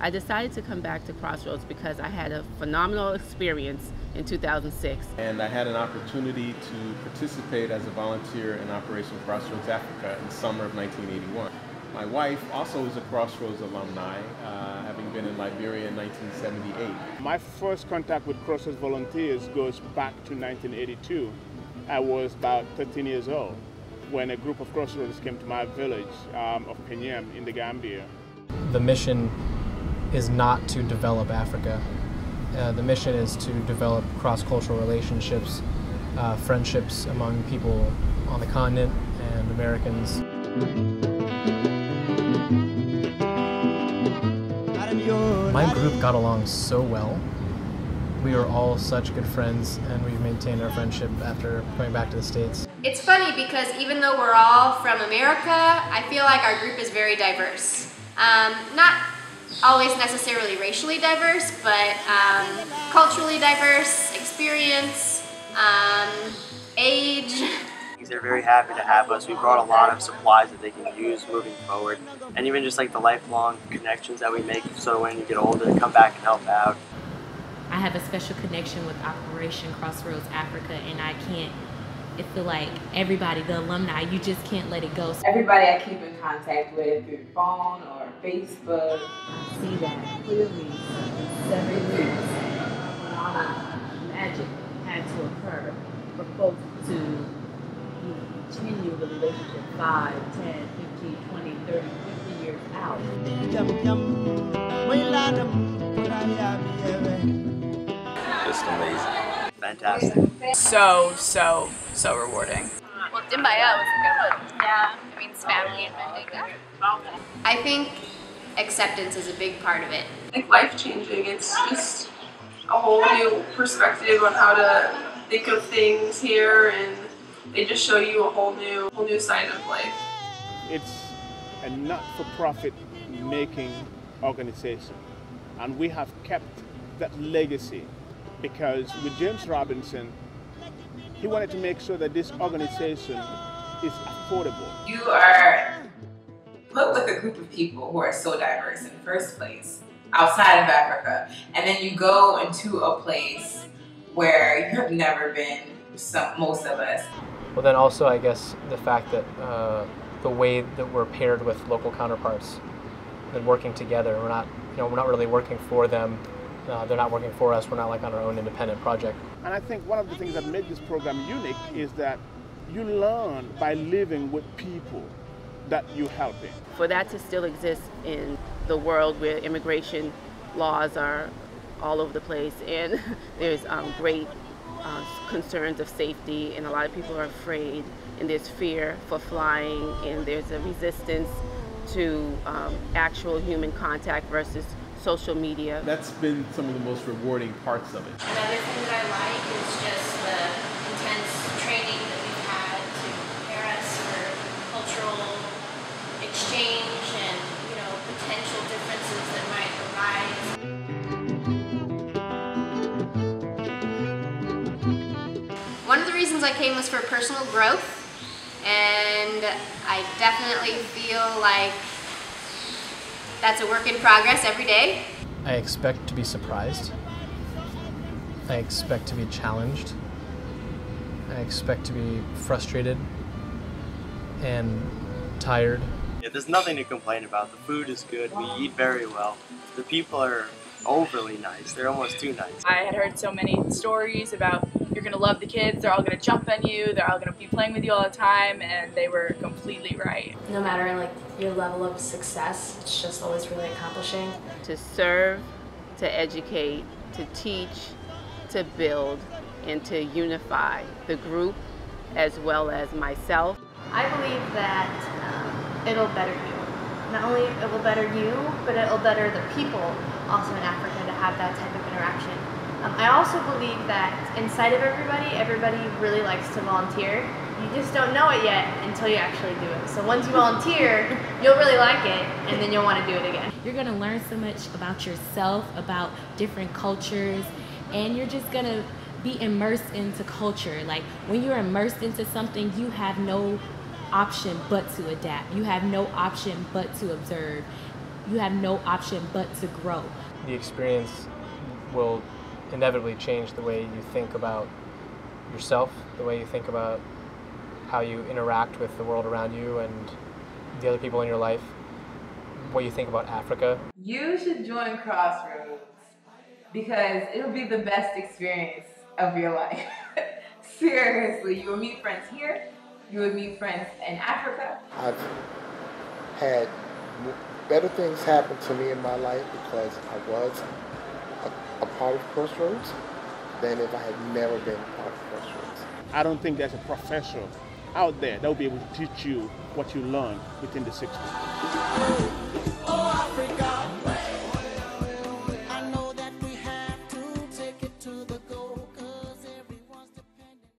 I decided to come back to Crossroads because I had a phenomenal experience in 2006. And I had an opportunity to participate as a volunteer in Operation Crossroads Africa in the summer of 1981. My wife also is a Crossroads alumni, uh, having been in Liberia in 1978. My first contact with Crossroads volunteers goes back to 1982. I was about 13 years old when a group of Crossroads came to my village um, of Penyem in the Gambia. The mission is not to develop Africa. Uh, the mission is to develop cross-cultural relationships, uh, friendships among people on the continent and Americans. My group got along so well. We are all such good friends and we've maintained our friendship after coming back to the States. It's funny because even though we're all from America, I feel like our group is very diverse. Um, not always necessarily racially diverse, but um, culturally diverse, experience, um, age. They're very happy to have us. We brought a lot of supplies that they can use moving forward, and even just like the lifelong connections that we make so when you get older, come back and help out. I have a special connection with Operation Crossroads Africa, and I can't it feel like everybody, the alumni, you just can't let it go. Everybody I keep in contact with through phone or Facebook. I see that clearly seven weeks. A lot of magic had to occur for folks to you know, continue the relationship 5, 10, 15, 20, 30, 50 years out. Just amazing. Fantastic. So, so, so rewarding. Well, Dimbaya was a good one. Yeah. It means family and mending. I think acceptance is a big part of it. I think life changing. It's just a whole new perspective on how to think of things here, and they just show you a whole new, whole new side of life. It's a not-for-profit making organization, and we have kept that legacy because with James Robinson, he wanted to make sure that this organization is affordable. You are put with a group of people who are so diverse in the first place, outside of Africa, and then you go into a place where you have never been, some, most of us. Well, then also, I guess, the fact that uh, the way that we're paired with local counterparts and working together, we're not, you know, we're not really working for them uh, they're not working for us. We're not like on our own independent project. And I think one of the things that made this program unique is that you learn by living with people that you're helping. For that to still exist in the world where immigration laws are all over the place and there's um, great uh, concerns of safety and a lot of people are afraid and there's fear for flying and there's a resistance to um, actual human contact versus social media. That's been some of the most rewarding parts of it. Another thing that I like is just the reasons I came was for personal growth and I definitely feel like that's a work in progress every day. I expect to be surprised. I expect to be challenged. I expect to be frustrated and tired. Yeah, there's nothing to complain about. The food is good. We eat very well. The people are overly nice. They're almost too nice. I had heard so many stories about you're going to love the kids, they're all going to jump on you, they're all going to be playing with you all the time, and they were completely right. No matter like your level of success, it's just always really accomplishing. To serve, to educate, to teach, to build, and to unify the group as well as myself. I believe that um, it'll better you. Not only it will better you, but it'll better the people also in Africa to have that type of interaction. Um, I also believe that inside of everybody, everybody really likes to volunteer. You just don't know it yet until you actually do it. So once you volunteer, you'll really like it, and then you'll want to do it again. You're gonna learn so much about yourself, about different cultures, and you're just gonna be immersed into culture. Like when you're immersed into something, you have no option but to adapt. You have no option but to observe. You have no option but to grow. The experience will inevitably change the way you think about yourself, the way you think about how you interact with the world around you and the other people in your life, what you think about Africa. You should join Crossroads because it'll be the best experience of your life. Seriously, you will meet friends here, you will meet friends in Africa. I've had better things happen to me in my life because I was a, a part of Crossroads than if I had never been part of Crossroads. I don't think there's a professor out there that will be able to teach you what you learned within the six months.